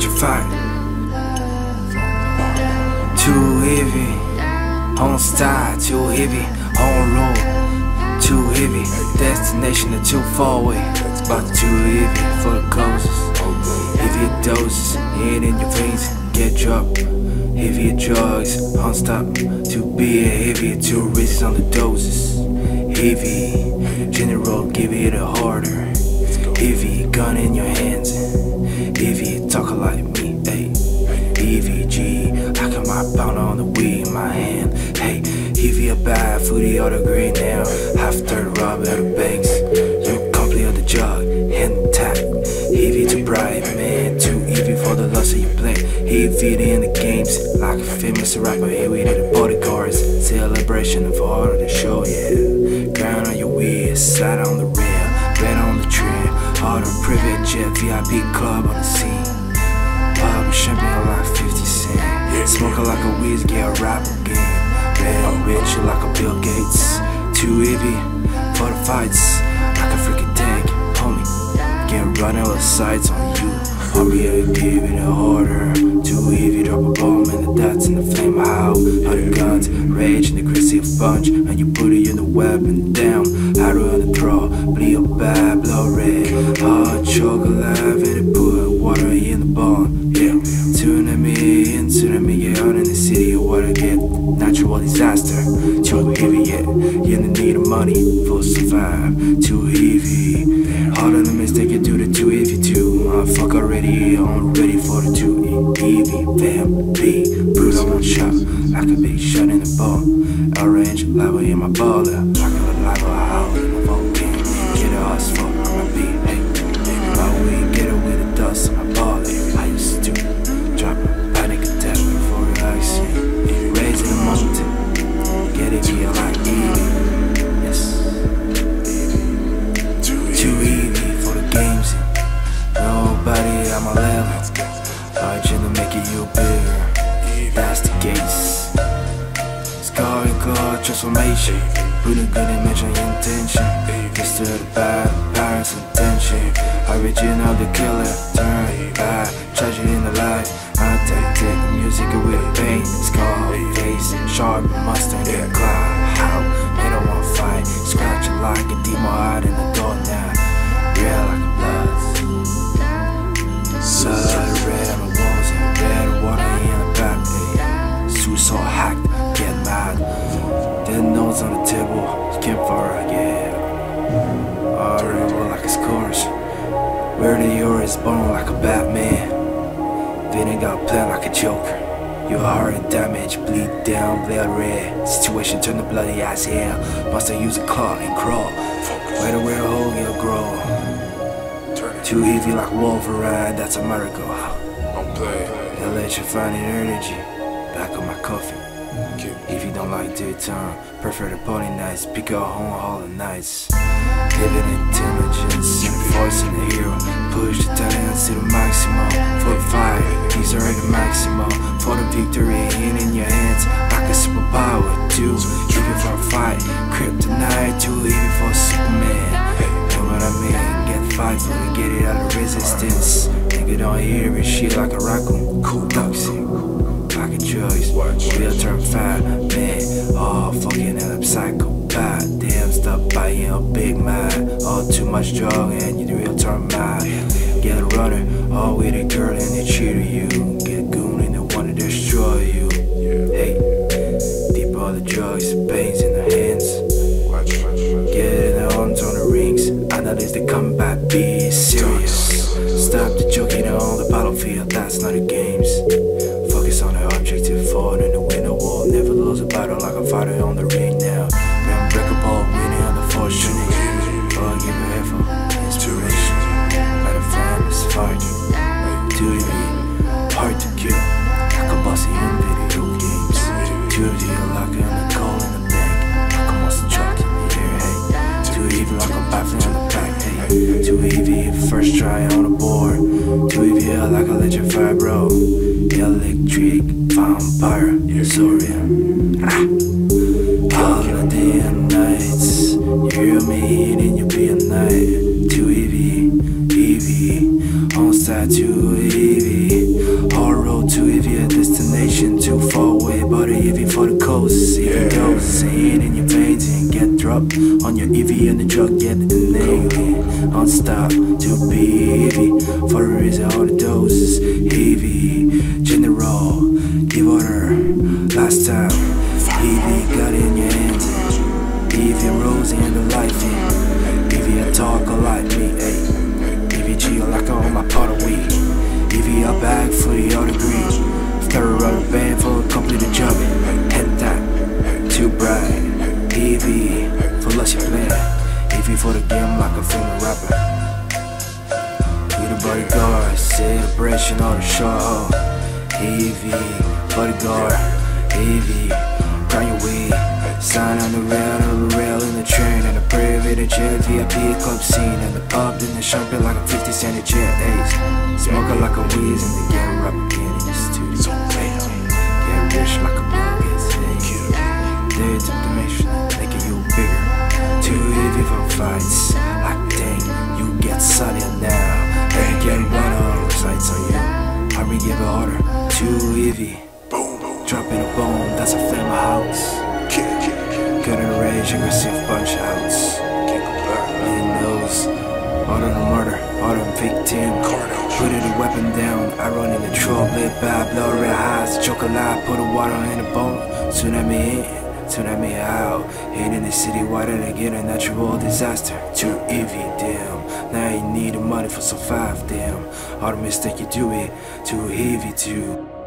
electrified. Too heavy, on style, too heavy, on road, too heavy. Destination is too far away, but too heavy for the coasts. Heavy doses, in in your veins, get dropped. Heavy drugs, on stop. Too big, heavy, too risks on the doses. Heavy, general, give it a harder. Heavy, gun in your hands. Heavy, talk like me, hey. EVG, I got my pound on the weed in my hand. Hey, heavy a bad foodie or the green now. Half third rob at the banks. You complete of the jug, hand tap. Heavy too bright, man. Too heavy for the loss of your play. Heavy in the games, like a famous rapper. Here we did the bodyguards. Celebration for all of the show, yeah. Ground on your weed, slide on the the private jet, VIP club on the scene. Pop champagne like 50 Cent. Smoking like a whiskey, a rap game. Bad rich like a Bill Gates. Too heavy for the fights. Like a freaking tank, homie. Get running with sights on you. Hurry up, give it a order. Too heavy, drop a bomb and the dots in the flame out. The guns, rage in the crazy bunch. And you put it in the weapon down. How on the throw, bleed a bad, blow red. Hot chocolate, and put water in the bone. Yeah, tsunami, and tsunami, out in the city, water get natural disaster. Too heavy, yeah, in the need of money for survive. Too heavy, all of the mistake you do the too heavy too. I fuck already, I'm ready for the too heavy. Fam, B, brutal one shot, like a big shot in the ball. Orange lava in my baller, Scar transformation. A good on your intention. Gets to bad parents' intention. Original the killer. Turn bad. Tragedy in the life. I take the music with pain. Scar face. Sharp mustard and cloud. How? Man, I want fight. Scratch it like a demon in the born like a Batman. Then got played like a joker. Your heart and damage, bleed down, blood red. Situation turn to bloody as hell. Must have used a claw and crawl. Where the real hole you'll grow. Too heavy like Wolverine, that's a miracle. Don't play. Electrifying energy, back on my coffee. If you don't like daytime, prefer the party nights, pick out home all the nights. Living intelligence, enforcing the hero. Push the talents to the maximum. For the fire, these are the maximum. For the victory, in in your hands, like a superpower. Too heavy for a fight, kryptonite, too heavy for Superman. Know what I mean? Get fight for to get it out of resistance. Nigga don't hear it, shit like a raccoon. Cool toxic. Like a drugs, real term fat man. Oh, fucking hell, I'm psychopath. Damn, stop buying a big man. Oh, too much drug and Get a runner, oh, with a girl and they cheated you. Get goon and they wanna destroy you. Hey, deep all the drugs, pains in the hands. Get in the arms on the rings. Analyze the combat, be serious. Stop the joking on the battlefield, that's not a games. Focus on the objective, forward in the winner wall. Never lose a battle like a fighter on the first on the board. Too heavy, like a electrified bro. Electric vampire, Zoria. Ah. All the day and nights, you hear me and you be a night. Too heavy, heavy, on side heavy. EV and the truck, get name on stop to be for the reason all the doses heavy. General, give order last time. Heavy got in your hands. Heavy rose in the life. Heavy a talk a like me, ayy. Heavy chill like on my pot of weed. Heavy a bag for the other green. Third rubber band for a complete job. Head that, too bright. Heavy for lusty plan. Heavy for the game like a famous rapper. We the bodyguard, celebration on the show. Heavy, bodyguard, heavy, grind your way. Sign on the rail, on the rail in the train, and the private jet, VIP club scene, and the pub, then the champagne like a 50 cent a jet, ace. Smoking like a whiz, in the get give too heavy. Dropping a bomb, that's a flame house. Gonna rage, aggressive punch outs. He knows all of the murder, of the victim. Putting the weapon down, I run in the truck, lit by blood red highs. Chocolate, put the water in the bone. Tsunami in, tsunami out. Hit in the city, did I get a natural disaster? Too heavy, damn. Now you need the money for survive, damn. All the mistake you do it, too heavy too.